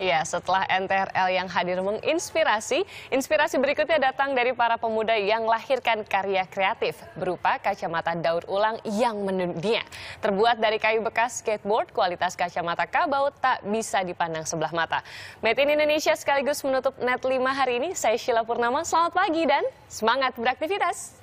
Ya, setelah NTRL yang hadir menginspirasi, inspirasi berikutnya datang dari para pemuda yang lahirkan karya kreatif berupa kacamata daur ulang yang mendunia. Terbuat dari kayu bekas skateboard, kualitas kacamata kabau tak bisa dipandang sebelah mata. Made in Indonesia sekaligus menutup Net 5 hari ini. Saya Sheila Purnama, selamat pagi dan semangat beraktivitas.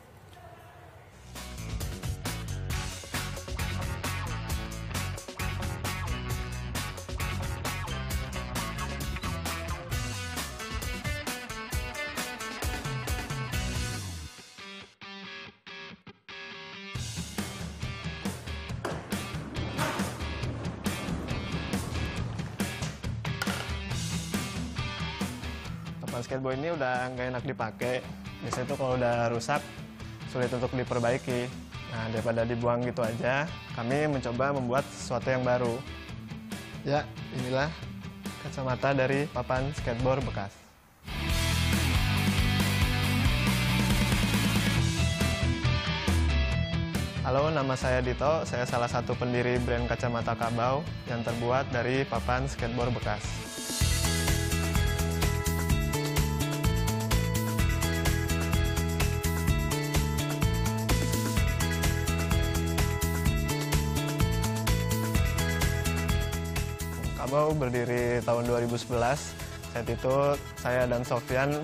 Skateboard ini udah nggak enak dipakai. Biasanya tuh kalau udah rusak sulit untuk diperbaiki. Nah daripada dibuang gitu aja, kami mencoba membuat sesuatu yang baru. Ya inilah kacamata dari papan skateboard bekas. Halo, nama saya Dito. Saya salah satu pendiri brand kacamata Kabau yang terbuat dari papan skateboard bekas. Kabau berdiri tahun 2011. Saat itu saya dan Sofyan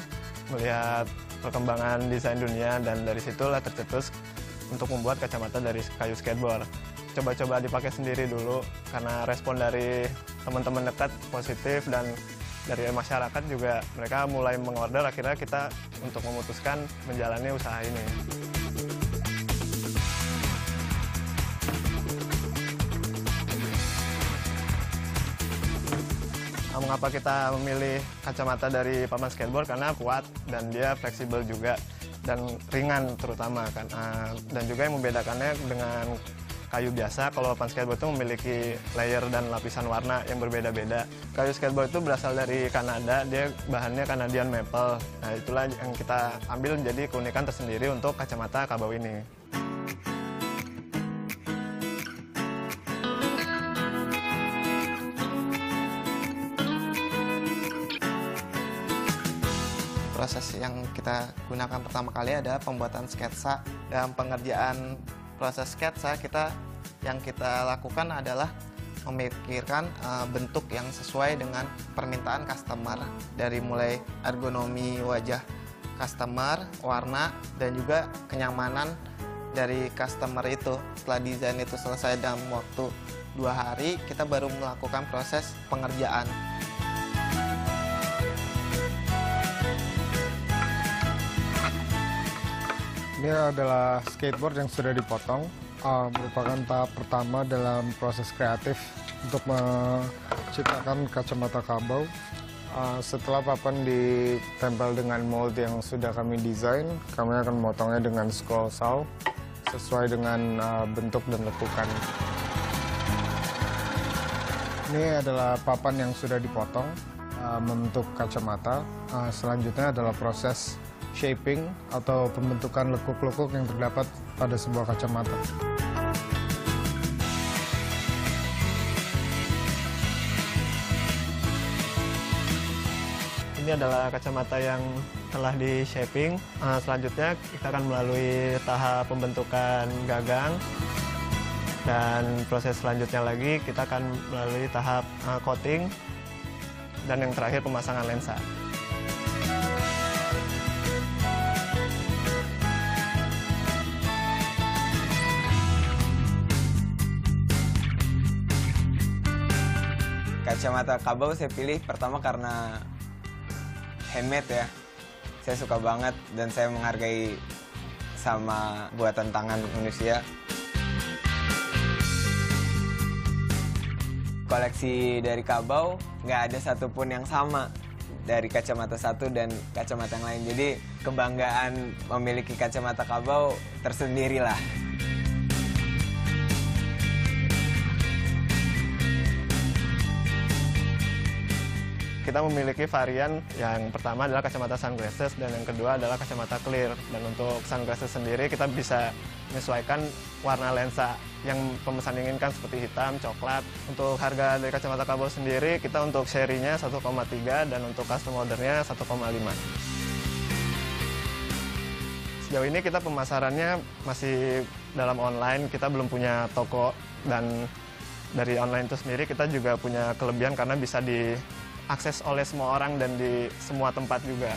melihat perkembangan desain dunia dan dari situlah tercetus untuk membuat kacamata dari kayu skateboard. Coba-coba dipakai sendiri dulu karena respon dari teman-teman dekat positif dan dari masyarakat juga mereka mulai mengorder akhirnya kita untuk memutuskan menjalani usaha ini. Mengapa kita memilih kacamata dari papan skateboard? Karena kuat dan dia fleksibel juga dan ringan terutama kan. Ah, Dan juga yang membedakannya dengan kayu biasa, kalau papan skateboard itu memiliki layer dan lapisan warna yang berbeda-beda. Kayu skateboard itu berasal dari Kanada, dia bahannya Canadian maple. Nah itulah yang kita ambil jadi keunikan tersendiri untuk kacamata kabau ini. Proses yang kita gunakan pertama kali adalah pembuatan sketsa. Dalam pengerjaan proses sketsa kita yang kita lakukan adalah memikirkan uh, bentuk yang sesuai dengan permintaan customer dari mulai ergonomi wajah customer, warna dan juga kenyamanan dari customer itu. Setelah desain itu selesai dalam waktu dua hari, kita baru melakukan proses pengerjaan. Ini adalah skateboard yang sudah dipotong, uh, merupakan tahap pertama dalam proses kreatif untuk menciptakan kacamata kabau. Uh, setelah papan ditempel dengan mold yang sudah kami desain, kami akan memotongnya dengan scroll saw sesuai dengan uh, bentuk dan lekukan. Ini adalah papan yang sudah dipotong uh, membentuk kacamata. Uh, selanjutnya adalah proses shaping atau pembentukan lekuk-lekuk yang terdapat pada sebuah kacamata. Ini adalah kacamata yang telah di shaping. Uh, selanjutnya kita akan melalui tahap pembentukan gagang dan proses selanjutnya lagi kita akan melalui tahap uh, coating dan yang terakhir pemasangan lensa. Kacamata kabau saya pilih pertama karena handmade ya. Saya suka banget dan saya menghargai sama buatan tangan manusia. Koleksi dari kabau nggak ada satupun yang sama dari kacamata satu dan kacamata yang lain. Jadi kebanggaan memiliki kacamata kabau tersendiri kita memiliki varian yang pertama adalah kacamata sunglasses dan yang kedua adalah kacamata clear. Dan untuk sunglasses sendiri kita bisa menyesuaikan warna lensa yang pemesan inginkan seperti hitam, coklat. Untuk harga dari kacamata kabel sendiri kita untuk serinya 1,3 dan untuk custom ordernya 1,5. Sejauh ini kita pemasarannya masih dalam online, kita belum punya toko dan dari online itu sendiri kita juga punya kelebihan karena bisa diakses oleh semua orang dan di semua tempat juga.